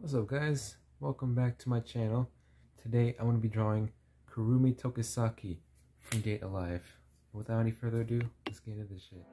What's up guys? Welcome back to my channel. Today I'm going to be drawing Kurumi Tokisaki from Date A Live. Without any further ado, let's get into this shit.